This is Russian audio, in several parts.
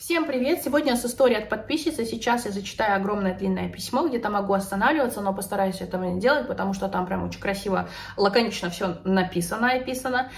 Всем привет! Сегодня с историей от подписчицы. Сейчас я зачитаю огромное длинное письмо, где-то могу останавливаться, но постараюсь этого не делать, потому что там прям очень красиво, лаконично все написано и описано.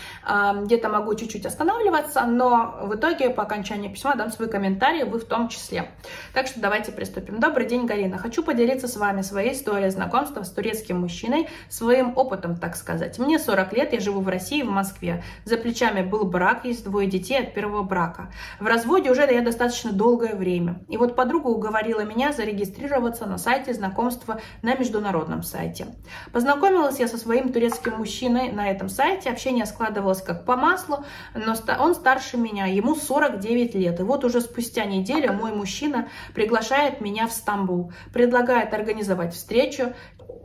Где-то могу чуть-чуть останавливаться, но в итоге по окончании письма дам свой комментарий, вы в том числе. Так что давайте приступим. Добрый день, Галина. Хочу поделиться с вами своей историей знакомства с турецким мужчиной, своим опытом, так сказать. Мне 40 лет, я живу в России, в Москве. За плечами был брак, есть двое детей от первого брака. В разводе уже я достаточно долгое время. И вот подруга уговорила меня зарегистрироваться на сайте знакомства на международном сайте. Познакомилась я со своим турецким мужчиной на этом сайте. Общение складывалось как по маслу, но он старше меня, ему 49 лет. И вот уже спустя неделю мой мужчина приглашает меня в Стамбул, предлагает организовать встречу,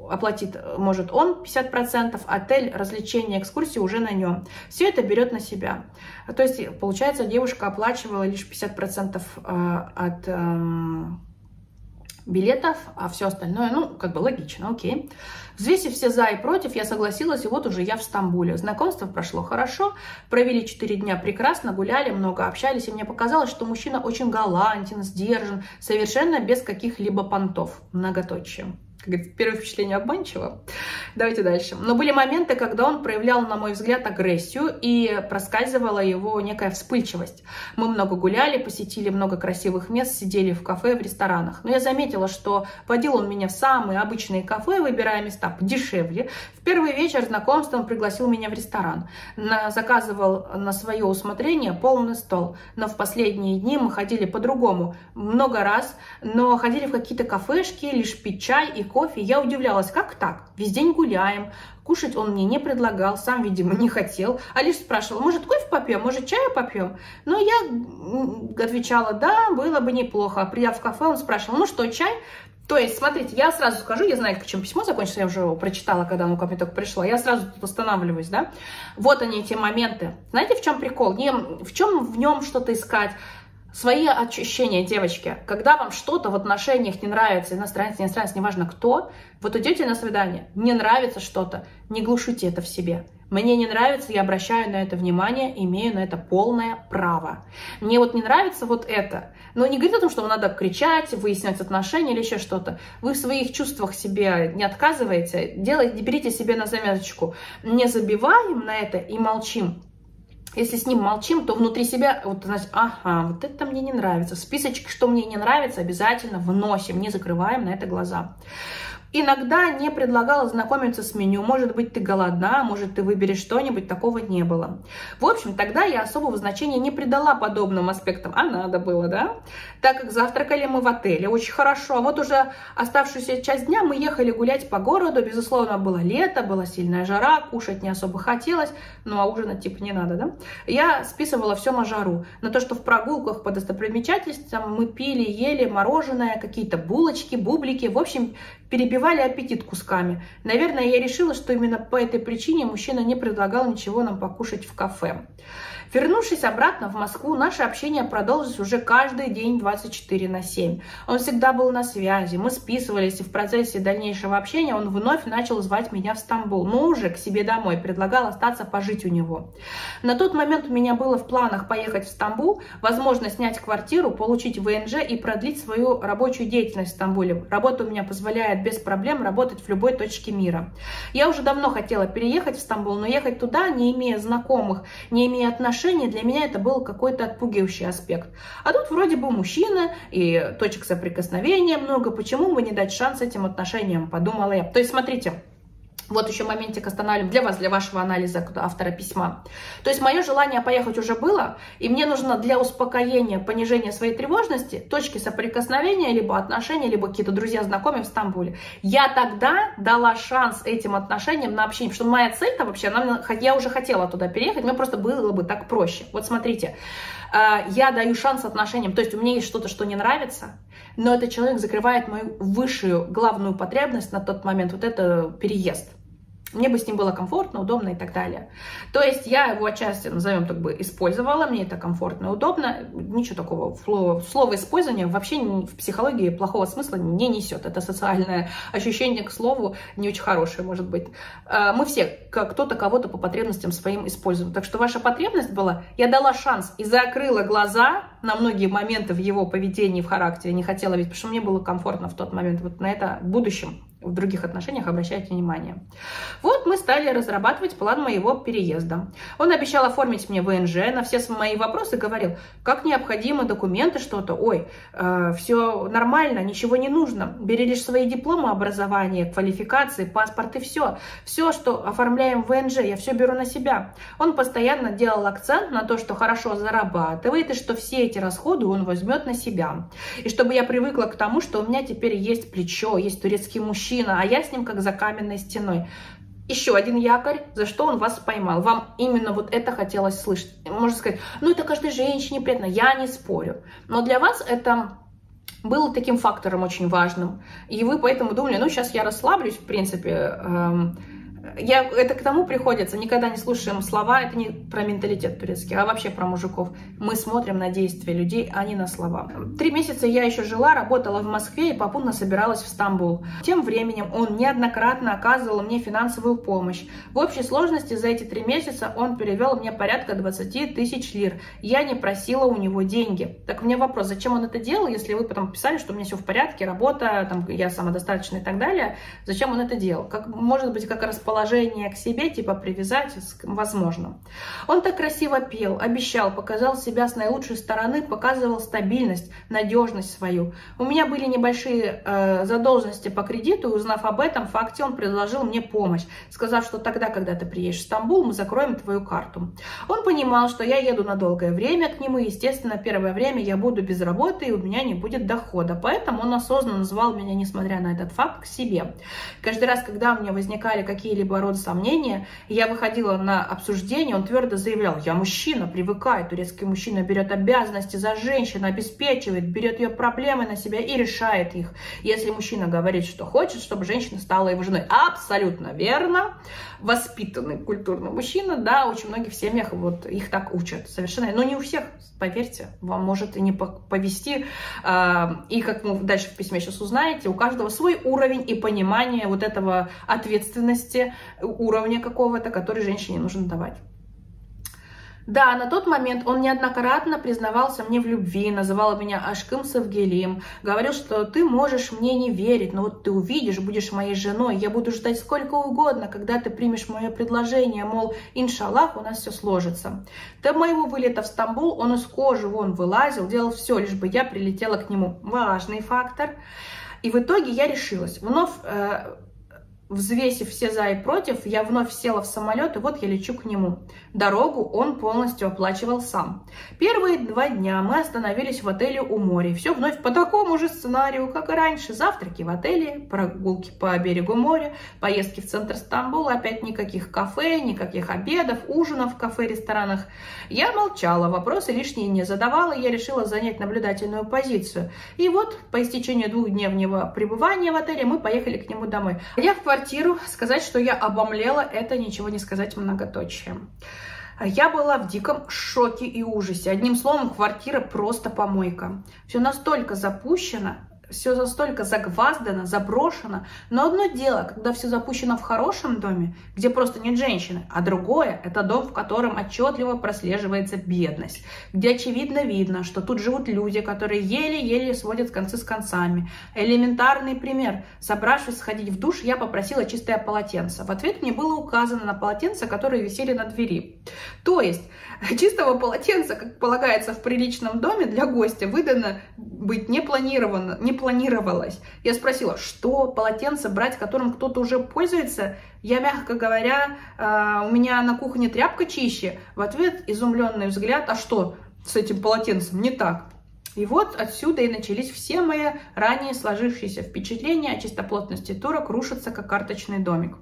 оплатит, может, он 50%, отель, развлечения, экскурсии уже на нем. Все это берет на себя. То есть, получается, девушка оплачивала лишь 50% э, от эм, билетов, а все остальное, ну, как бы логично, окей. Взвесив все за и против, я согласилась, и вот уже я в Стамбуле. Знакомство прошло хорошо, провели 4 дня прекрасно, гуляли, много общались, и мне показалось, что мужчина очень галантен, сдержан, совершенно без каких-либо понтов, многоточие говорится, первое впечатление обманчиво. Давайте дальше. Но были моменты, когда он проявлял, на мой взгляд, агрессию и проскальзывала его некая вспыльчивость. Мы много гуляли, посетили много красивых мест, сидели в кафе, в ресторанах. Но я заметила, что водил он меня в самые обычные кафе, выбирая места подешевле. В первый вечер знакомства он пригласил меня в ресторан. На, заказывал на свое усмотрение полный стол. Но в последние дни мы ходили по-другому. Много раз, но ходили в какие-то кафешки, лишь пить чай и кофе. Я удивлялась, как так? Весь день гуляем. Кушать он мне не предлагал, сам, видимо, не хотел. А лишь спрашивал, может, кофе попьем, может, чая попьем? Но я отвечала, да, было бы неплохо. Придя в кафе, он спрашивал, ну что, чай? То есть, смотрите, я сразу скажу, я знаю, к чему письмо закончится, я уже его прочитала, когда оно ко мне только пришло. Я сразу тут останавливаюсь, да? Вот они, эти моменты. Знаете, в чем прикол? Не, в чем в нем что-то искать? Свои ощущения, девочки, когда вам что-то в отношениях не нравится, иностранец, не иностранец, неважно кто, вот идете на свидание, не нравится что-то, не глушите это в себе. Мне не нравится, я обращаю на это внимание, имею на это полное право. Мне вот не нравится вот это. Но не говорит о том, что вам надо кричать, выяснять отношения или еще что-то. Вы в своих чувствах себе не отказываете, делайте, берите себе на заметочку. Не забиваем на это и молчим. Если с ним молчим, то внутри себя, вот, значит, ага, вот это мне не нравится. Списочек, что мне не нравится, обязательно вносим, не закрываем на это глаза. Иногда не предлагала знакомиться с меню. Может быть, ты голодна, может, ты выберешь что-нибудь, такого не было. В общем, тогда я особого значения не придала подобным аспектам, а надо было, да? Так как завтракали мы в отеле, очень хорошо. А вот уже оставшуюся часть дня мы ехали гулять по городу. Безусловно, было лето, была сильная жара, кушать не особо хотелось, ну а ужинать типа не надо, да? Я списывала все на жару, на то, что в прогулках по достопримечательностям мы пили, ели мороженое, какие-то булочки, бублики, в общем, перебивали аппетит кусками. Наверное, я решила, что именно по этой причине мужчина не предлагал ничего нам покушать в кафе. Вернувшись обратно в Москву, наше общение продолжилось уже каждый день 24 на 7. Он всегда был на связи, мы списывались, и в процессе дальнейшего общения он вновь начал звать меня в Стамбул, но уже к себе домой, предлагал остаться пожить у него. На тот момент у меня было в планах поехать в Стамбул, возможно, снять квартиру, получить ВНЖ и продлить свою рабочую деятельность в Стамбуле. Работа у меня позволяет без проблем работать в любой точке мира. Я уже давно хотела переехать в Стамбул, но ехать туда, не имея знакомых, не имея отношений, отношения, для меня это был какой-то отпугивающий аспект. А тут вроде бы мужчина и точек соприкосновения много, почему бы не дать шанс этим отношениям, подумала я. То есть, смотрите, вот еще моментик останавливаем для вас, для вашего анализа автора письма. То есть мое желание поехать уже было, и мне нужно для успокоения, понижения своей тревожности точки соприкосновения, либо отношения, либо какие-то друзья, знакомые в Стамбуле. Я тогда дала шанс этим отношениям на общение, потому что моя цель-то вообще, она, я уже хотела туда переехать, мне просто было бы так проще. Вот смотрите, э, я даю шанс отношениям, то есть у меня есть что-то, что не нравится, но этот человек закрывает мою высшую главную потребность на тот момент, вот это переезд. Мне бы с ним было комфортно, удобно и так далее. То есть я его отчасти, назовем так бы, использовала, мне это комфортно и удобно. Ничего такого, слово, слово использования вообще в психологии плохого смысла не несет. Это социальное ощущение к слову не очень хорошее, может быть. А, мы все, кто-то кого-то по потребностям своим используем. Так что ваша потребность была, я дала шанс и закрыла глаза на многие моменты в его поведении, в характере, не хотела ведь, потому что мне было комфортно в тот момент. Вот на это в будущем в других отношениях обращайте внимание. Вот мы стали разрабатывать план моего переезда. Он обещал оформить мне ВНЖ, на все мои вопросы говорил, как необходимо документы, что-то, ой, э, все нормально, ничего не нужно, бери лишь свои дипломы образования, квалификации, паспорт и все. Все, что оформляем в ВНЖ, я все беру на себя. Он постоянно делал акцент на то, что хорошо зарабатывает, и что все эти расходы он возьмет на себя. И чтобы я привыкла к тому, что у меня теперь есть плечо, есть турецкий мужчина, мужчина, а я с ним как за каменной стеной. Еще один якорь, за что он вас поймал. Вам именно вот это хотелось слышать. Можно сказать, ну это каждой женщине приятно, я не спорю. Но для вас это было таким фактором очень важным. И вы поэтому думали, ну сейчас я расслаблюсь, в принципе, эм, я, это к тому приходится, никогда не слушаем слова, это не про менталитет турецкий, а вообще про мужиков. Мы смотрим на действия людей, а не на слова. Три месяца я еще жила, работала в Москве и попутно собиралась в Стамбул. Тем временем он неоднократно оказывал мне финансовую помощь. В общей сложности за эти три месяца он перевел мне порядка 20 тысяч лир. Я не просила у него деньги. Так у меня вопрос, зачем он это делал, если вы потом писали, что у меня все в порядке, работа, там, я самодостаточна и так далее. Зачем он это делал? Как, может быть, как расположение расположение к себе, типа привязать, возможно. Он так красиво пел, обещал, показал себя с наилучшей стороны, показывал стабильность, надежность свою. У меня были небольшие э, задолженности по кредиту, и узнав об этом факте, он предложил мне помощь, сказав, что тогда, когда ты приедешь в Стамбул, мы закроем твою карту. Он понимал, что я еду на долгое время к нему, и, естественно, первое время я буду без работы, и у меня не будет дохода. Поэтому он осознанно звал меня, несмотря на этот факт, к себе. Каждый раз, когда у меня возникали какие-либо какого рода сомнения. Я выходила на обсуждение, он твердо заявлял, я мужчина, привыкаю, турецкий мужчина берет обязанности за женщину, обеспечивает, берет ее проблемы на себя и решает их. Если мужчина говорит, что хочет, чтобы женщина стала его женой, абсолютно верно, воспитанный культурный мужчина, да, очень многих семьях вот их так учат, совершенно, но не у всех, поверьте, вам может и не повести, а, и как вы дальше в письме сейчас узнаете, у каждого свой уровень и понимание вот этого ответственности, уровня какого-то, который женщине нужно давать. Да, на тот момент он неоднократно признавался мне в любви, называл меня Ашкым Савгелим, говорил, что ты можешь мне не верить, но вот ты увидишь, будешь моей женой, я буду ждать сколько угодно, когда ты примешь мое предложение, мол, иншаллах, у нас все сложится. До моего вылета в Стамбул он из кожи вон вылазил, делал все, лишь бы я прилетела к нему. Важный фактор. И в итоге я решилась. Вновь э, Взвесив все за и против, я вновь села в самолет, и вот я лечу к нему. Дорогу он полностью оплачивал сам. Первые два дня мы остановились в отеле у моря. Все вновь по такому же сценарию, как и раньше. Завтраки в отеле, прогулки по берегу моря, поездки в центр Стамбула, опять никаких кафе, никаких обедов, ужинов в кафе, ресторанах. Я молчала, вопросы лишние не задавала, я решила занять наблюдательную позицию. И вот по истечению двухдневного пребывания в отеле мы поехали к нему домой. Я в квартиру, сказать, что я обомлела, это ничего не сказать многоточием. Я была в диком шоке и ужасе. Одним словом, квартира просто помойка. Все настолько запущено, все настолько загваздано, заброшено. Но одно дело, когда все запущено в хорошем доме, где просто нет женщины, а другое – это дом, в котором отчетливо прослеживается бедность, где очевидно видно, что тут живут люди, которые еле-еле сводят концы с концами. Элементарный пример. Собравшись сходить в душ, я попросила чистое полотенце. В ответ мне было указано на полотенца, которые висели на двери. То есть чистого полотенца, как полагается в приличном доме, для гостя выдано быть не планировано, не планировалось. Я спросила, что полотенце брать, которым кто-то уже пользуется? Я, мягко говоря, э, у меня на кухне тряпка чище. В ответ изумленный взгляд, а что с этим полотенцем не так? И вот отсюда и начались все мои ранее сложившиеся впечатления о чистоплотности турок рушатся, как карточный домик.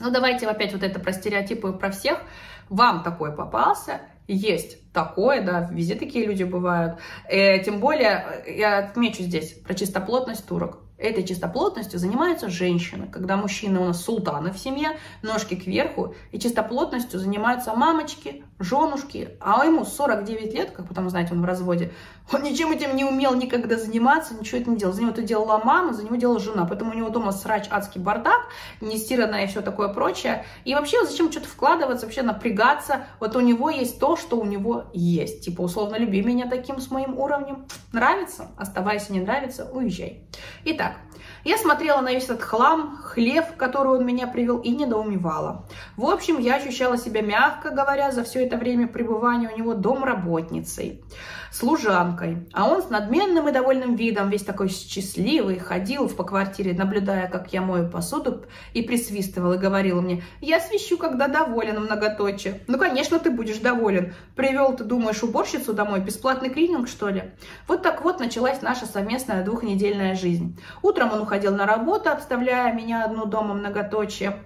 Ну, давайте опять вот это про стереотипы про всех. Вам такой попался, есть такое, да, везде такие люди бывают. Э, тем более, я отмечу здесь про чистоплотность турок. Этой чистоплотностью занимаются женщины, когда мужчины у нас султаны в семье, ножки кверху, и чистоплотностью занимаются мамочки, женушки, а ему 49 лет, как потом, знаете, он в разводе, он ничем этим не умел никогда заниматься, ничего это не делал. За него это делала мама, за него делала жена, поэтому у него дома срач, адский бардак, нестиранное и все такое прочее. И вообще, зачем что-то вкладываться, вообще напрягаться? Вот у него есть то, что у него есть. Типа, условно, люби меня таким с моим уровнем. Нравится? Оставайся, не нравится, уезжай. Итак, я смотрела на весь этот хлам, хлев, который он меня привел, и недоумевала. В общем, я ощущала себя, мягко говоря, за все это время пребывания у него домработницей, служанкой. А он с надменным и довольным видом, весь такой счастливый, ходил по квартире, наблюдая, как я мою посуду, и присвистывал, и говорил мне, я свищу, когда доволен, многоточие. Ну, конечно, ты будешь доволен. Привел, ты думаешь, уборщицу домой, бесплатный клининг, что ли? Вот так вот началась наша совместная двухнедельная жизнь. Утром он уходил на работу, обставляя меня одну дома многоточие.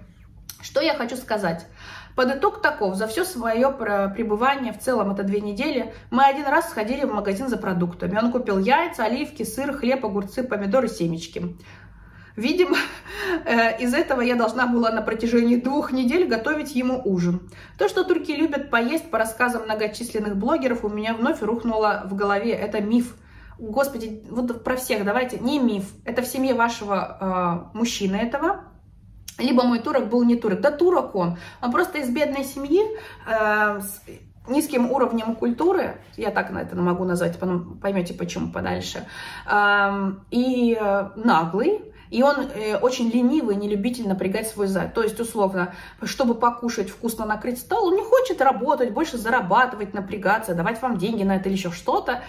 Что я хочу сказать? Под итог таков, за все свое пребывание, в целом это две недели, мы один раз сходили в магазин за продуктами. Он купил яйца, оливки, сыр, хлеб, огурцы, помидоры, семечки. Видимо, э, из этого я должна была на протяжении двух недель готовить ему ужин. То, что турки любят поесть, по рассказам многочисленных блогеров, у меня вновь рухнуло в голове. Это миф. Господи, вот про всех давайте, не миф. Это в семье вашего э, мужчины этого. Либо мой турок был не турок. Да турок он. Он просто из бедной семьи, э, с низким уровнем культуры, я так на это могу назвать, потом поймете почему подальше, э, и э, наглый, и он э, очень ленивый, не любитель напрягать свой зад. То есть, условно, чтобы покушать, вкусно накрыть стол, он не хочет работать, больше зарабатывать, напрягаться, давать вам деньги на это или еще что-то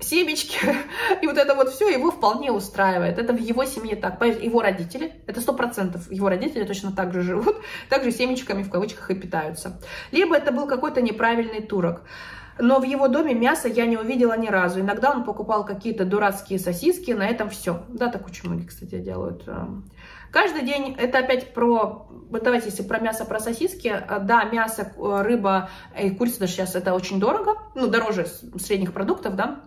семечки, и вот это вот все его вполне устраивает. Это в его семье так. Его родители, это сто процентов его родители точно так же живут, также семечками в кавычках и питаются. Либо это был какой-то неправильный турок. Но в его доме мяса я не увидела ни разу. Иногда он покупал какие-то дурацкие сосиски, на этом все. Да, так очень многие, кстати, делают. Каждый день, это опять про, давайте если про мясо, про сосиски, да, мясо, рыба и курица даже сейчас это очень дорого, ну, дороже средних продуктов, да,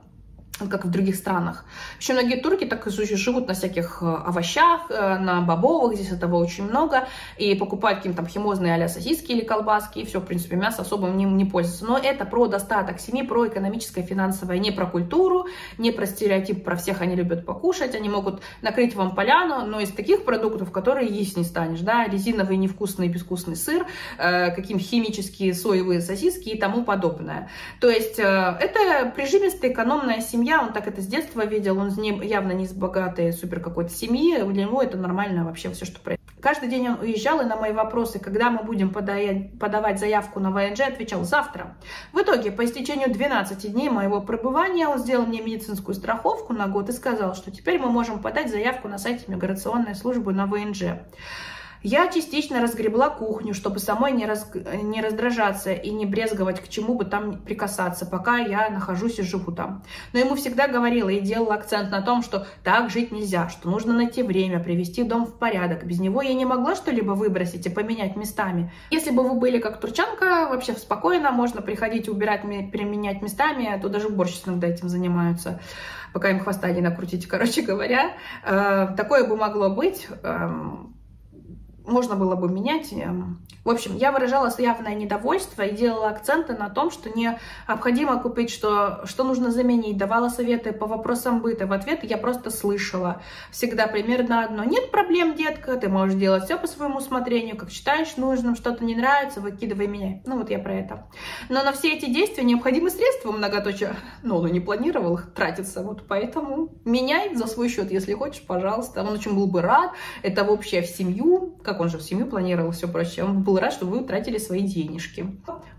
как в других странах. Еще многие турки так живут на всяких э, овощах, э, на бобовых, здесь этого очень много, и покупают какие-то химозные а сосиски или колбаски, и все, в принципе, мясо особо ним не пользуется. Но это про достаток семьи, про экономическое, финансовое, не про культуру, не про стереотип, про всех они любят покушать, они могут накрыть вам поляну, но из таких продуктов, которые есть не станешь, да, резиновый невкусный безвкусный сыр, э, каким химические соевые сосиски и тому подобное. То есть э, это прижимистая экономная семья, семья, он так это с детства видел, он не, явно не из богатой супер какой-то семьи, для него это нормально вообще все, что происходит. Каждый день он уезжал, и на мои вопросы, когда мы будем подавать, подавать заявку на ВНЖ, отвечал завтра. В итоге, по истечению 12 дней моего пребывания, он сделал мне медицинскую страховку на год и сказал, что теперь мы можем подать заявку на сайте миграционной службы на ВНЖ. Я частично разгребла кухню, чтобы самой не, раз, не раздражаться и не брезговать к чему бы там прикасаться, пока я нахожусь и живу там. Но ему всегда говорила и делала акцент на том, что так жить нельзя, что нужно найти время, привести дом в порядок. Без него я не могла что-либо выбросить и поменять местами. Если бы вы были как турчанка, вообще спокойно, можно приходить убирать, переменять местами, то даже уборщицы иногда этим занимаются пока им хвоста не накрутить, короче говоря. Э, такое бы могло быть эм, можно было бы менять. В общем, я выражала явное недовольство и делала акценты на том, что необходимо купить, что, что нужно заменить, давала советы по вопросам быта. В ответ я просто слышала всегда примерно одно. Нет проблем, детка, ты можешь делать все по своему усмотрению, как считаешь нужным, что-то не нравится, выкидывай меня. Ну вот я про это. Но на все эти действия необходимы средства многоточие. Ну, он не планировал их тратиться, вот поэтому меняй за свой счет, если хочешь, пожалуйста. Он очень был бы рад. Это вообще в семью, как он же в семью планировал все прочее, он был рад, что вы тратили свои денежки.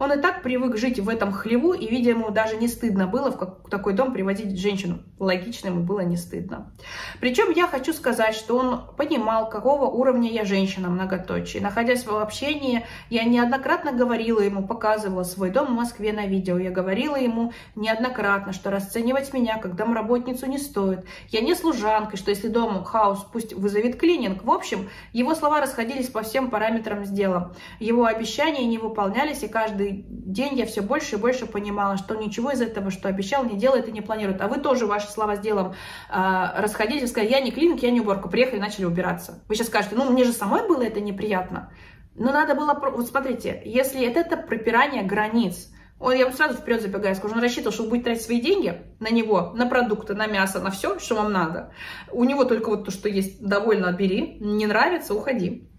Он и так привык жить в этом хлеву, и, видимо, даже не стыдно было в такой дом приводить женщину. Логично ему было не стыдно. Причем я хочу сказать, что он понимал, какого уровня я женщина многоточие. Находясь в общении, я неоднократно говорила ему, показывала свой дом в Москве на видео. Я говорила ему неоднократно, что расценивать меня как домработницу не стоит. Я не служанка, что если дом хаос, пусть вызовет клининг. В общем, его слова расходились по всем параметрам с делом. Его обещания не выполнялись, и каждый день я все больше и больше понимала, что ничего из этого, что обещал, не делает и не планирует. А вы тоже ваши слова с делом э, расходились и сказали, я не клиник, я не уборка. Приехали, начали убираться. Вы сейчас скажете, ну мне же самой было это неприятно. Но надо было, вот смотрите, если это, это пропирание границ, он, я вам сразу вперед забегаю, скажу, он рассчитывал, что вы будете тратить свои деньги на него, на продукты, на мясо, на все, что вам надо. У него только вот то, что есть, довольно бери, не нравится, уходи.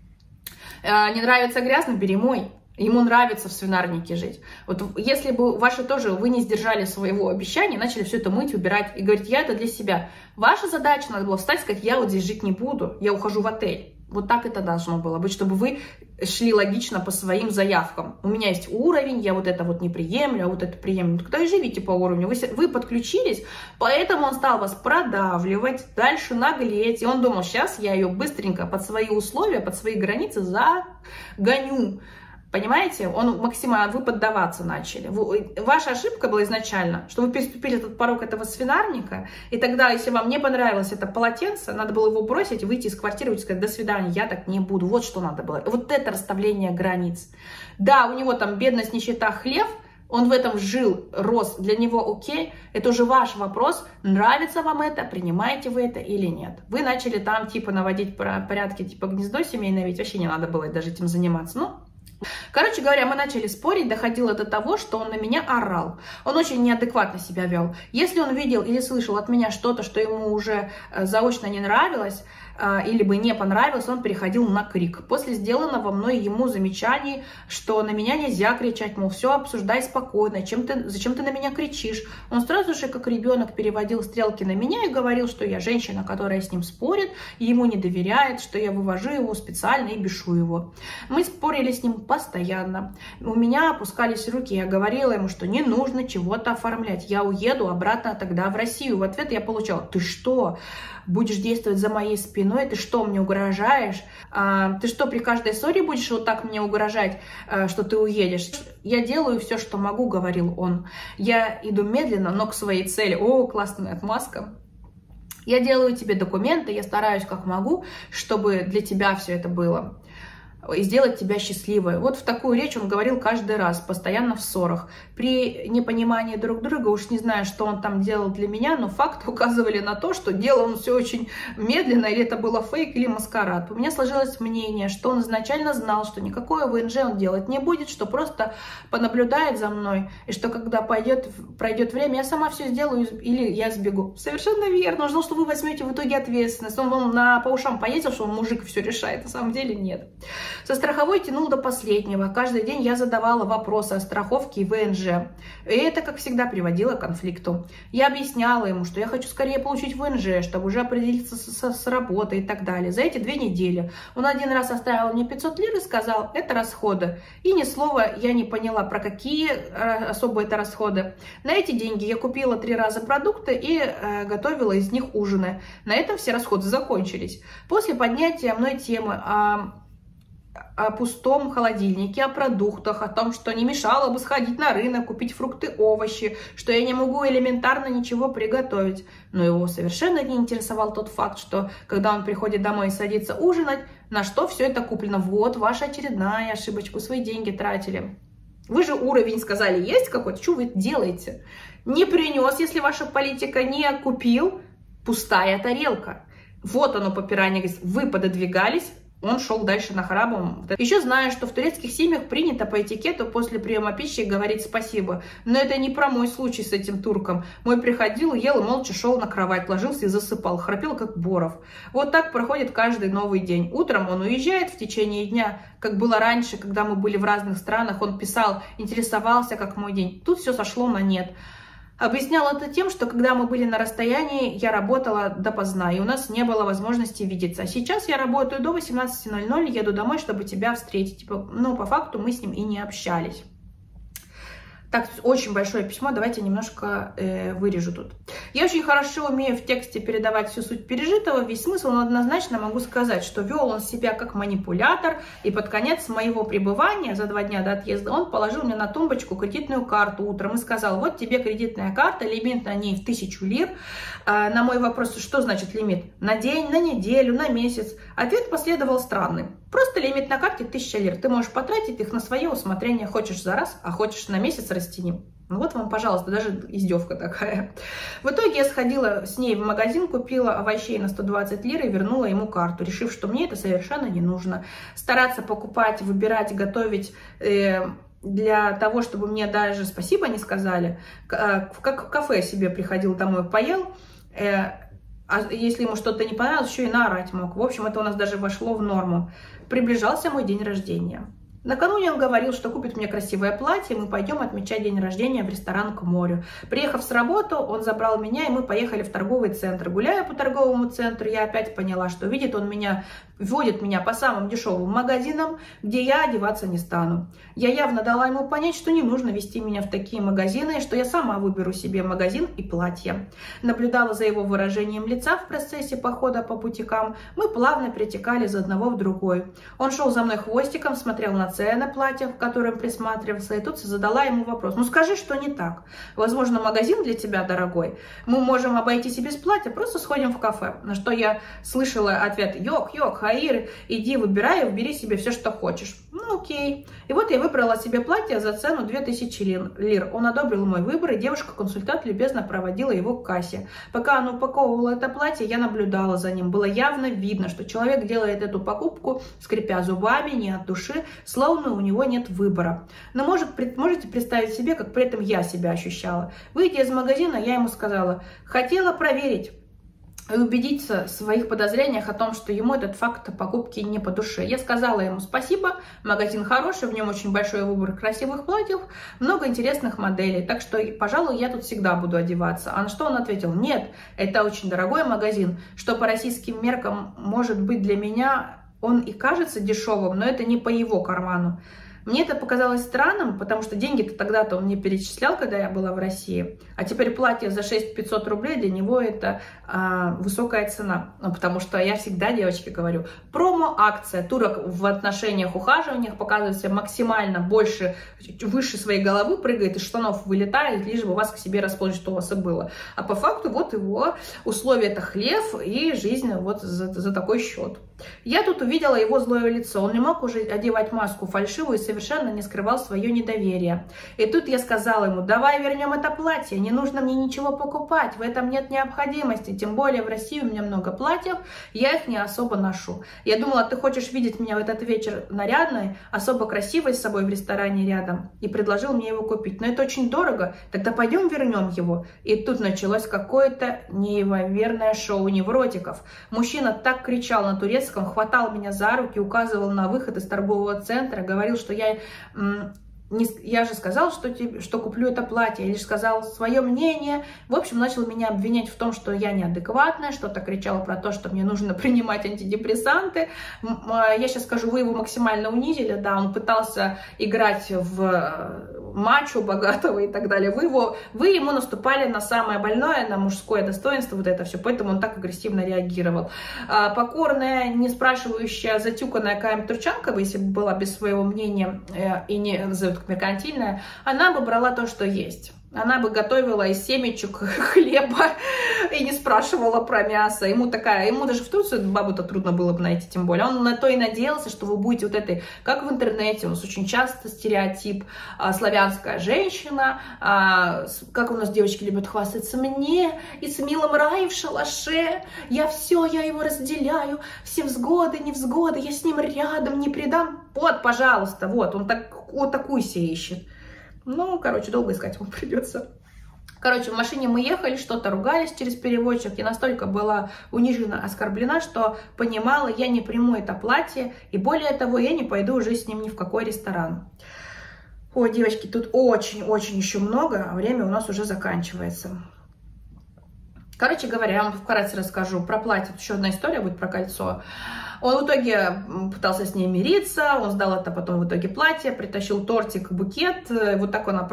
А, не нравится грязно, бери мой. Ему нравится в свинарнике жить. Вот если бы ваши тоже, вы не сдержали своего обещания, начали все это мыть, убирать и говорить, я это для себя. Ваша задача надо было встать и сказать, я вот здесь жить не буду, я ухожу в отель. Вот так это должно было быть, чтобы вы шли логично по своим заявкам. У меня есть уровень, я вот это вот не приемлю, а вот это приемлю. Тогда и живите по уровню. Вы, вы подключились, поэтому он стал вас продавливать, дальше наглеть. И он думал, сейчас я ее быстренько под свои условия, под свои границы загоню. Понимаете? Он максимально, вы поддаваться начали. Вы, ваша ошибка была изначально, что вы переступили этот порог этого свинарника, и тогда, если вам не понравилось это полотенце, надо было его бросить, выйти из квартиры и сказать, до свидания, я так не буду. Вот что надо было. Вот это расставление границ. Да, у него там бедность, нищета, хлеб, он в этом жил, рос, для него окей, это уже ваш вопрос, нравится вам это, принимаете вы это или нет. Вы начали там типа наводить порядки, типа гнездо семейное, ведь вообще не надо было даже этим заниматься. Ну, Короче говоря, мы начали спорить, доходило до того, что он на меня орал. Он очень неадекватно себя вел. Если он видел или слышал от меня что-то, что ему уже э, заочно не нравилось, или бы не понравилось, он переходил на крик. После сделанного мной ему замечаний, что на меня нельзя кричать, мол, все обсуждай спокойно, чем ты, зачем ты на меня кричишь. Он сразу же, как ребенок, переводил стрелки на меня и говорил, что я женщина, которая с ним спорит, ему не доверяет, что я вывожу его специально и бешу его. Мы спорили с ним постоянно. У меня опускались руки, я говорила ему, что не нужно чего-то оформлять, я уеду обратно тогда в Россию. В ответ я получала, ты что, будешь действовать за моей спиной, ты что, мне угрожаешь? А, ты что, при каждой ссоре будешь вот так мне угрожать, а, что ты уедешь? Я делаю все, что могу, говорил он. Я иду медленно, но к своей цели. О, классная отмазка. Я делаю тебе документы, я стараюсь как могу, чтобы для тебя все это было и сделать тебя счастливой. Вот в такую речь он говорил каждый раз, постоянно в ссорах. При непонимании друг друга, уж не знаю, что он там делал для меня, но факты указывали на то, что делал он все очень медленно, или это было фейк, или маскарад. У меня сложилось мнение, что он изначально знал, что никакое ВНЖ он делать не будет, что просто понаблюдает за мной, и что когда пойдет, пройдет время, я сама все сделаю, или я сбегу. Совершенно верно. Он ждал, что вы возьмете в итоге ответственность. Он вам на, по ушам поездил, что он мужик все решает. На самом деле нет. Со страховой тянул до последнего. Каждый день я задавала вопросы о страховке и ВНЖ. И это, как всегда, приводило к конфликту. Я объясняла ему, что я хочу скорее получить ВНЖ, чтобы уже определиться с, с работой и так далее. За эти две недели он один раз оставил мне 500 лир и сказал, это расходы. И ни слова я не поняла, про какие э, особо это расходы. На эти деньги я купила три раза продукты и э, готовила из них ужины. На этом все расходы закончились. После поднятия мной темы о о пустом холодильнике, о продуктах, о том, что не мешало бы сходить на рынок, купить фрукты, овощи, что я не могу элементарно ничего приготовить. Но его совершенно не интересовал тот факт, что когда он приходит домой и садится ужинать, на что все это куплено. Вот ваша очередная ошибочка, свои деньги тратили. Вы же уровень сказали, есть какой-то, что вы делаете? Не принес, если ваша политика не купил, пустая тарелка. Вот оно попирание, вы пододвигались, он шел дальше на храбом. Еще знаю, что в турецких семьях принято по этикету после приема пищи говорить спасибо. Но это не про мой случай с этим турком. Мой приходил, ел и молча шел на кровать, ложился и засыпал, храпел как боров. Вот так проходит каждый новый день. Утром он уезжает в течение дня, как было раньше, когда мы были в разных странах. Он писал, интересовался, как мой день. Тут все сошло на нет. Объяснял это тем, что когда мы были на расстоянии, я работала допоздна, и у нас не было возможности видеться. А сейчас я работаю до 18.00, еду домой, чтобы тебя встретить. Типа, ну, по факту мы с ним и не общались. Так, очень большое письмо, давайте немножко э, вырежу тут. Я очень хорошо умею в тексте передавать всю суть пережитого, весь смысл, но однозначно могу сказать, что вел он себя как манипулятор, и под конец моего пребывания, за два дня до отъезда, он положил мне на тумбочку кредитную карту утром и сказал, вот тебе кредитная карта, лимит на ней в тысячу лир. А, на мой вопрос, что значит лимит? На день, на неделю, на месяц. Ответ последовал странным. Просто лимит на карте 1000 лир. Ты можешь потратить их на свое усмотрение. Хочешь за раз, а хочешь на месяц растяни. Ну вот вам, пожалуйста, даже издевка такая. В итоге я сходила с ней в магазин, купила овощей на 120 лир и вернула ему карту, решив, что мне это совершенно не нужно. Стараться покупать, выбирать, готовить... Э, для того, чтобы мне даже спасибо не сказали, э, как в кафе себе приходил домой, поел, э, а если ему что-то не понравилось, еще и наорать мог. В общем, это у нас даже вошло в норму. Приближался мой день рождения. Накануне он говорил, что купит мне красивое платье, и мы пойдем отмечать день рождения в ресторан к морю. Приехав с работы, он забрал меня, и мы поехали в торговый центр. Гуляя по торговому центру, я опять поняла, что видит он меня, вводит меня по самым дешевым магазинам, где я одеваться не стану. Я явно дала ему понять, что не нужно вести меня в такие магазины, что я сама выберу себе магазин и платье. Наблюдала за его выражением лица в процессе похода по бутикам. Мы плавно перетекали из одного в другой. Он шел за мной хвостиком, смотрел на цены платья, в котором присматривался, и тут задала ему вопрос. Ну скажи, что не так. Возможно, магазин для тебя дорогой. Мы можем обойтись и без платья, просто сходим в кафе. На что я слышала ответ, йок, йок, Хаир, иди выбирай, выбери себе все, что хочешь. Ну окей. И вот я выбрала себе платье за цену 2000 лир. Он одобрил мой выбор, и девушка-консультант любезно проводила его к кассе. Пока она упаковывала это платье, я наблюдала за ним. Было явно видно, что человек делает эту покупку, скрипя зубами, не от души, словно у него нет выбора. Но может, можете представить себе, как при этом я себя ощущала. Выйдя из магазина, я ему сказала, хотела проверить, и убедиться в своих подозрениях о том, что ему этот факт покупки не по душе. Я сказала ему спасибо, магазин хороший, в нем очень большой выбор красивых платьев, много интересных моделей, так что, пожалуй, я тут всегда буду одеваться. А на что он ответил, нет, это очень дорогой магазин, что по российским меркам может быть для меня он и кажется дешевым, но это не по его карману. Мне это показалось странным, потому что деньги-то тогда-то он мне перечислял, когда я была в России, а теперь платье за 6 500 рублей для него это а, высокая цена. Ну, потому что я всегда девочке говорю, промо-акция, турок в отношениях, ухаживаниях показывается максимально больше, выше своей головы прыгает, из штанов вылетает, лишь бы вас к себе расположить, что у вас и было. А по факту вот его условия это хлеб и жизнь вот за, за такой счет. Я тут увидела его злое лицо. Он не мог уже одевать маску фальшивую и совершенно не скрывал свое недоверие. И тут я сказала ему, давай вернем это платье, не нужно мне ничего покупать, в этом нет необходимости, тем более в России у меня много платьев, я их не особо ношу. Я думала, ты хочешь видеть меня в этот вечер нарядной, особо красивой с собой в ресторане рядом, и предложил мне его купить. Но это очень дорого, тогда пойдем вернем его. И тут началось какое-то неимоверное шоу невротиков. Мужчина так кричал на турецком, хватал меня за руки, указывал на выход из торгового центра, говорил, что я не, я же сказал, что, тебе, что куплю это платье, я лишь сказал свое мнение. В общем, начал меня обвинять в том, что я неадекватная, что-то кричала про то, что мне нужно принимать антидепрессанты. А, я сейчас скажу, вы его максимально унизили, да, он пытался играть в мачо богатого и так далее. Вы, его, вы ему наступали на самое больное, на мужское достоинство, вот это все, поэтому он так агрессивно реагировал. А, покорная, не спрашивающая, затюканная Каем Турчанкова, если бы была без своего мнения э, и не меркантильная, она бы брала то, что есть. Она бы готовила из семечек хлеба и не спрашивала про мясо. Ему такая, ему даже в Турцию бабу-то трудно было бы найти, тем более. Он на то и надеялся, что вы будете вот этой, как в интернете, у нас очень часто стереотип, а, славянская женщина, а, как у нас девочки любят хвастаться, мне и с милым рай в шалаше, я все, я его разделяю, все взгоды, невзгоды, я с ним рядом, не предам. Вот, пожалуйста, вот, он так, вот такую себе ищет. Ну, короче, долго искать ему придется. Короче, в машине мы ехали, что-то ругались через переводчик. Я настолько была унижена, оскорблена, что понимала, я не приму это платье. И более того, я не пойду уже с ним ни в какой ресторан. Ой, девочки, тут очень-очень еще много, а время у нас уже заканчивается. Короче говоря, я вам вкратце расскажу про платье. Еще одна история будет про кольцо. Он в итоге пытался с ней мириться, он сдал это потом в итоге платье, притащил тортик, букет, э, вот так она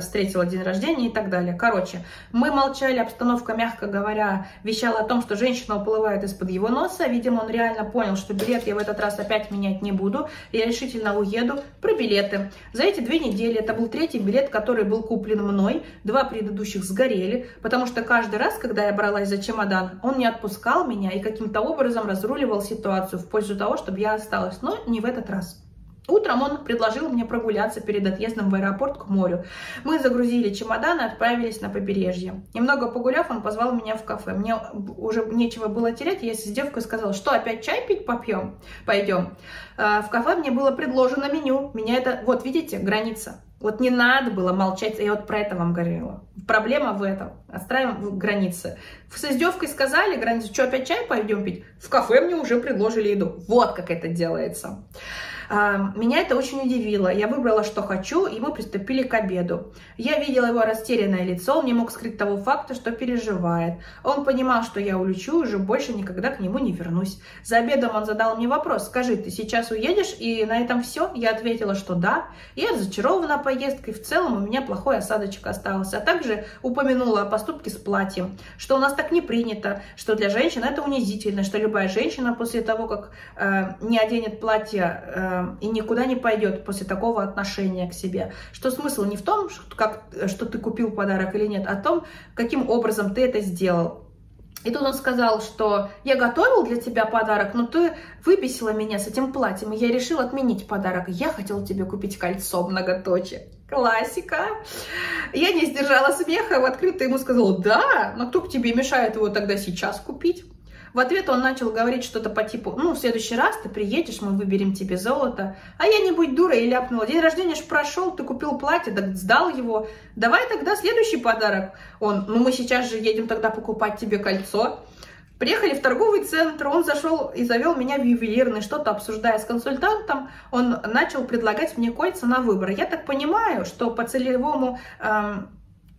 встретила день рождения и так далее. Короче, мы молчали, обстановка, мягко говоря, вещала о том, что женщина уплывает из-под его носа, видимо, он реально понял, что билет я в этот раз опять менять не буду, я решительно уеду. Про билеты. За эти две недели это был третий билет, который был куплен мной, два предыдущих сгорели, потому что каждый раз, когда я бралась за чемодан, он не отпускал меня и каким-то образом разруливал ситуацию ситуацию в пользу того, чтобы я осталась, но не в этот раз. Утром он предложил мне прогуляться перед отъездом в аэропорт к морю. Мы загрузили чемоданы и отправились на побережье. Немного погуляв, он позвал меня в кафе. Мне уже нечего было терять, я с девкой сказала, что опять чай пить попьем? Пойдем. А, в кафе мне было предложено меню. Меня это, вот видите, граница. Вот не надо было молчать, я вот про это вам говорила. Проблема в этом. Отстраиваем границы. С издевкой сказали, границу, что опять чай пойдем пить? В кафе мне уже предложили еду. Вот как это делается. Меня это очень удивило. Я выбрала, что хочу, и мы приступили к обеду. Я видела его растерянное лицо, он не мог скрыть того факта, что переживает. Он понимал, что я улечу уже больше никогда к нему не вернусь. За обедом он задал мне вопрос, скажи, ты сейчас уедешь, и на этом все? Я ответила, что да. Я разочарована поездкой, в целом у меня плохой осадочек остался. А также упомянула о поступке с платьем, что у нас так не принято, что для женщин это унизительно, что любая женщина после того, как э, не оденет платье, Э, и никуда не пойдет после такого отношения к себе. Что смысл не в том, что, как, что ты купил подарок или нет, а в том, каким образом ты это сделал. И тут он сказал, что я готовил для тебя подарок, но ты выписала меня с этим платьем, и я решил отменить подарок. Я хотел тебе купить кольцо многоточие. Классика. Я не сдержала смеха, в открыто ему сказала, да, но кто к тебе мешает его тогда сейчас купить? В ответ он начал говорить что-то по типу, ну, в следующий раз ты приедешь, мы выберем тебе золото. А я не будь дурой и ляпнула, день рождения ж прошел, ты купил платье, так сдал его. Давай тогда следующий подарок. Он, ну мы сейчас же едем тогда покупать тебе кольцо. Приехали в торговый центр, он зашел и завел меня в ювелирный, что-то обсуждая с консультантом, он начал предлагать мне кольца на выбор. Я так понимаю, что по целевому эм,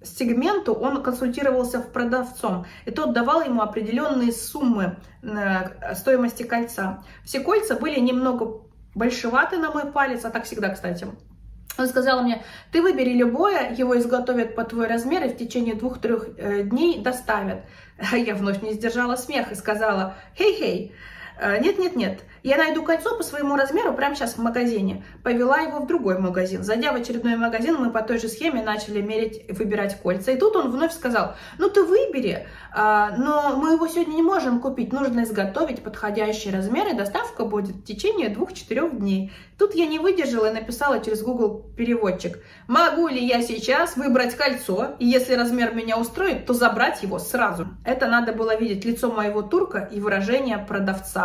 сегменту он консультировался в продавцом, и тот давал ему определенные суммы э, стоимости кольца. Все кольца были немного большеваты на мой палец, а так всегда, кстати. Он сказал мне, ты выбери любое, его изготовят по твой размер и в течение двух-трех э, дней доставят. Я вновь не сдержала смех и сказала, хей-хей, э, нет-нет-нет, я найду кольцо по своему размеру прямо сейчас в магазине. Повела его в другой магазин. Зайдя в очередной магазин, мы по той же схеме начали мерить, выбирать кольца. И тут он вновь сказал, ну ты выбери, а, но мы его сегодня не можем купить. Нужно изготовить подходящий размер, и доставка будет в течение двух-четырех дней. Тут я не выдержала и написала через Google переводчик. Могу ли я сейчас выбрать кольцо, и если размер меня устроит, то забрать его сразу. Это надо было видеть лицо моего турка и выражение продавца.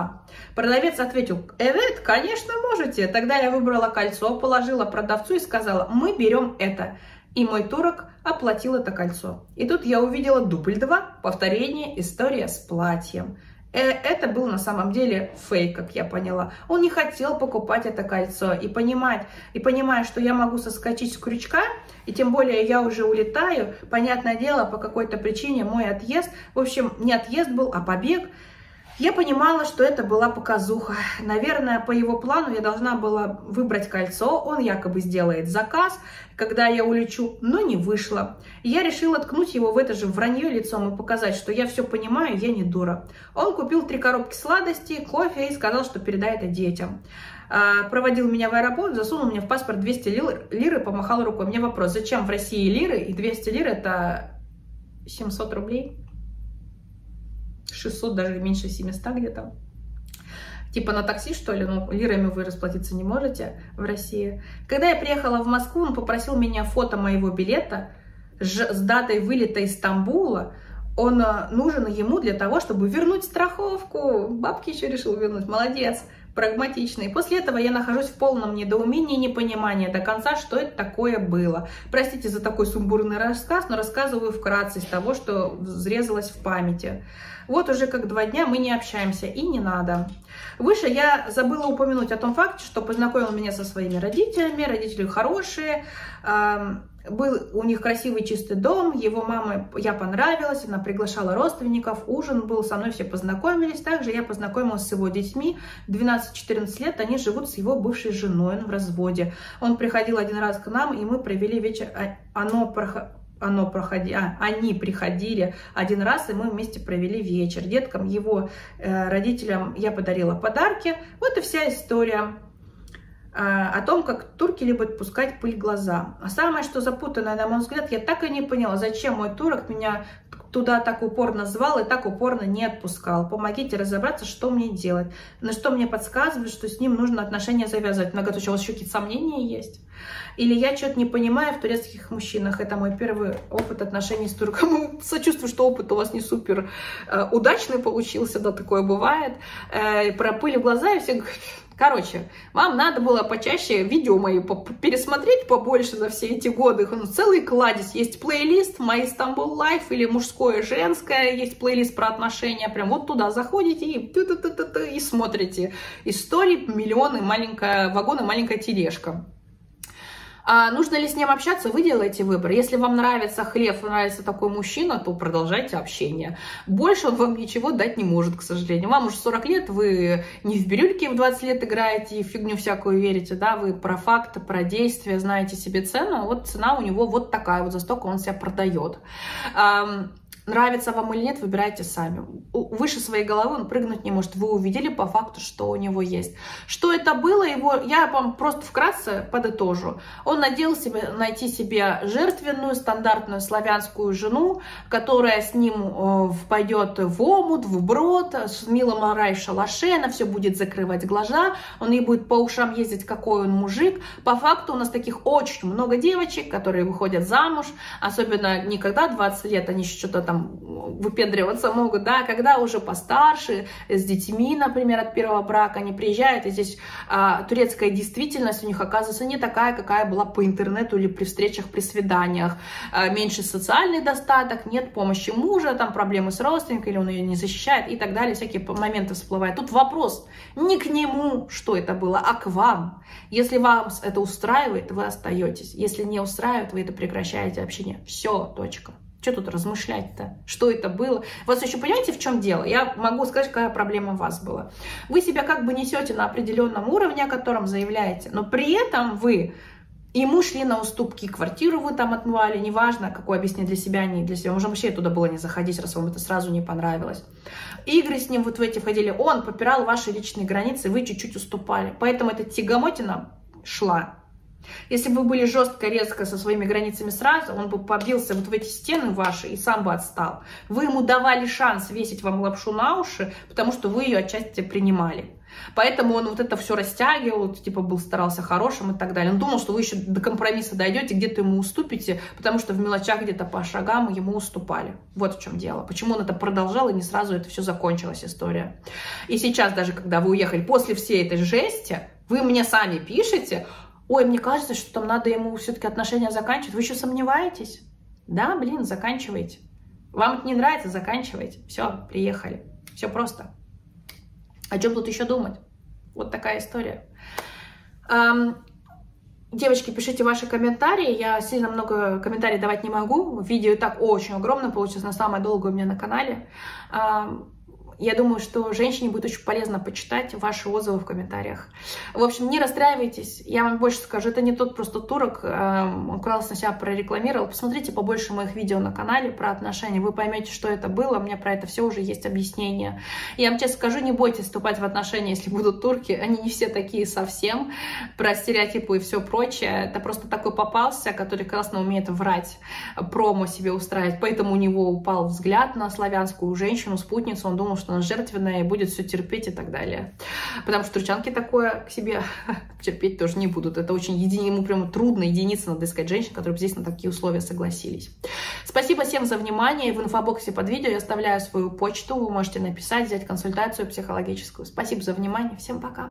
Продавец ответил, Эвет, конечно, можете. Тогда я выбрала кольцо, положила продавцу и сказала, мы берем это. И мой турок оплатил это кольцо. И тут я увидела дубль 2, повторение, история с платьем. Э, это был на самом деле фейк, как я поняла. Он не хотел покупать это кольцо и понимать, и понимая, что я могу соскочить с крючка, и тем более я уже улетаю, понятное дело, по какой-то причине мой отъезд, в общем, не отъезд был, а побег, я понимала, что это была показуха. Наверное, по его плану я должна была выбрать кольцо. Он якобы сделает заказ, когда я улечу, но не вышло. я решила ткнуть его в это же вранье лицом и показать, что я все понимаю, я не дура. Он купил три коробки сладостей, кофе и сказал, что передает это детям. А, проводил меня в аэропорт, засунул мне в паспорт 200 лир, лир и помахал рукой. Мне вопрос, зачем в России лиры и 200 лир это 700 рублей? 600, даже меньше 700 где-то. Типа на такси, что ли? Ну, лирами вы расплатиться не можете в России. Когда я приехала в Москву, он попросил меня фото моего билета с датой вылета из Стамбула. Он э, нужен ему для того, чтобы вернуть страховку. Бабки еще решил вернуть. Молодец прагматичный. После этого я нахожусь в полном недоумении и непонимании до конца, что это такое было. Простите за такой сумбурный рассказ, но рассказываю вкратце из того, что взрезалось в памяти. Вот уже как два дня мы не общаемся, и не надо. Выше я забыла упомянуть о том факте, что познакомил меня со своими родителями. Родители хорошие, был у них красивый чистый дом, его маме я понравилась, она приглашала родственников, ужин был, со мной все познакомились. Также я познакомилась с его детьми, 12-14 лет, они живут с его бывшей женой, он в разводе. Он приходил один раз к нам, и мы провели вечер, а, оно оно проходи, а, они приходили один раз, и мы вместе провели вечер. Деткам, его э, родителям я подарила подарки. Вот и вся история э, о том, как турки любят пускать пыль в глаза. А самое, что запутанное, на мой взгляд, я так и не поняла, зачем мой турок меня туда так упорно звал и так упорно не отпускал. Помогите разобраться, что мне делать. На что мне подсказывает, что с ним нужно отношения завязывать. Многоточие, у вас еще какие-то сомнения есть? Или я что-то не понимаю в турецких мужчинах. Это мой первый опыт отношений с турком. Сочувствую, что опыт у вас не супер э, удачный получился, да, такое бывает. Э, пропыли в глаза, и все Короче, вам надо было почаще видео мои пересмотреть побольше за все эти годы. Ну, целый кладезь. Есть плейлист «My Istanbul Life» или «Мужское, женское». Есть плейлист про отношения. Прям вот туда заходите и, и смотрите. Истории, миллионы, маленькая вагон и маленькая тележка. А нужно ли с ним общаться, вы делаете выбор. Если вам нравится хлеб, нравится такой мужчина, то продолжайте общение. Больше он вам ничего дать не может, к сожалению. Вам уже 40 лет, вы не в бирюльке в 20 лет играете и фигню всякую верите, да, вы про факты, про действия, знаете себе цену. Вот цена у него вот такая, вот за столько он себя продает. Нравится вам или нет, выбирайте сами. Выше своей головы он прыгнуть не может. Вы увидели по факту, что у него есть. Что это было, его я вам просто вкратце подытожу. Он надеялся себе, найти себе жертвенную, стандартную славянскую жену, которая с ним э, пойдет в омут, в брод, с милым рай в шалаше, она все будет закрывать глаза, он ей будет по ушам ездить, какой он мужик. По факту у нас таких очень много девочек, которые выходят замуж, особенно никогда 20 лет, они что-то там выпендриваться могут, да, когда уже постарше, с детьми, например, от первого брака, они приезжают, и здесь а, турецкая действительность у них оказывается не такая, какая была по интернету или при встречах, при свиданиях. А, меньше социальный достаток, нет помощи мужа, там проблемы с родственником, или он ее не защищает и так далее, всякие моменты всплывают. Тут вопрос не к нему, что это было, а к вам. Если вам это устраивает, вы остаетесь. Если не устраивает, вы это прекращаете общение. Все, точка. Что тут размышлять-то? Что это было? Вот еще понимаете, в чем дело? Я могу сказать, какая проблема у вас была. Вы себя как бы несете на определенном уровне, о котором заявляете, но при этом вы Ему шли на уступки, квартиру вы там отмывали, неважно, какое объяснение для себя, не для себя. Можно вообще туда было не заходить, раз вам это сразу не понравилось. Игры с ним вот в эти входили. Он попирал ваши личные границы, вы чуть-чуть уступали. Поэтому эта тягомотина шла. Если бы вы были жестко, резко со своими границами сразу, он бы побился вот в эти стены ваши и сам бы отстал. Вы ему давали шанс весить вам лапшу на уши, потому что вы ее отчасти принимали. Поэтому он вот это все растягивал, типа был старался хорошим и так далее. Он думал, что вы еще до компромисса дойдете, где-то ему уступите, потому что в мелочах где-то по шагам ему уступали. Вот в чем дело. Почему он это продолжал и не сразу это все закончилась история. И сейчас даже, когда вы уехали после всей этой жести, вы мне сами пишете, ой, мне кажется, что там надо ему все-таки отношения заканчивать. Вы еще сомневаетесь? Да, блин, заканчивайте. Вам это не нравится, заканчивайте. Все, приехали. Все просто. О чем тут еще думать? Вот такая история. Девочки, пишите ваши комментарии. Я сильно много комментариев давать не могу. Видео и так очень огромное получилось, на самое долгое у меня на канале. Я думаю, что женщине будет очень полезно почитать ваши отзывы в комментариях. В общем, не расстраивайтесь. Я вам больше скажу, это не тот просто турок. Эм, он классно себя прорекламировал. Посмотрите побольше моих видео на канале про отношения. Вы поймете, что это было. У меня про это все уже есть объяснение. Я вам честно скажу, не бойтесь вступать в отношения, если будут турки. Они не все такие совсем. Про стереотипы и все прочее. Это просто такой попался, который классно умеет врать, промо себе устраивать. Поэтому у него упал взгляд на славянскую женщину, спутницу. Он думал, что что она жертвенная и будет все терпеть и так далее. Потому что турчанки такое к себе терпеть тоже не будут. Это очень еди... ему прямо трудно, единица надо искать женщин, которые здесь на такие условия согласились. Спасибо всем за внимание. В инфобоксе под видео я оставляю свою почту. Вы можете написать, взять консультацию психологическую. Спасибо за внимание. Всем пока.